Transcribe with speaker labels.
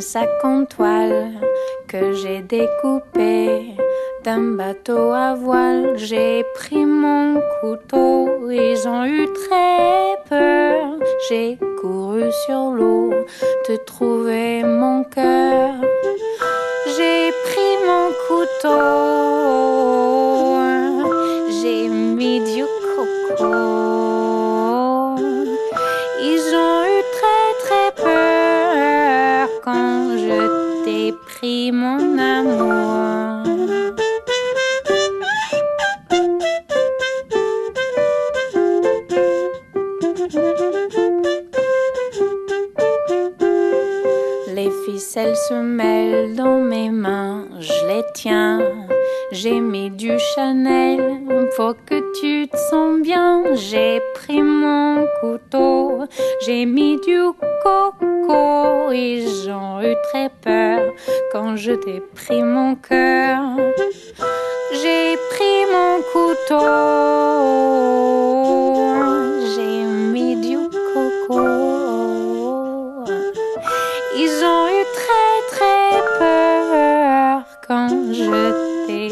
Speaker 1: sac en toile que j'ai découpé d'un bateau à voile. J'ai pris mon couteau, ils ont eu très peur. J'ai couru sur l'eau, te trouver mon cœur. J'ai pris mon couteau, j'ai mis du coco. Mon amour. Les ficelles se mêlent dans mes mains, je les tiens. J'ai mis du Chanel pour que tu te sens bien. J'ai pris mon couteau, j'ai mis du coco et j'en eus très peur quand je t'ai pris mon cœur. J'ai pris mon couteau, j'ai mis du coco. Ils ont eu très très peur quand je t'ai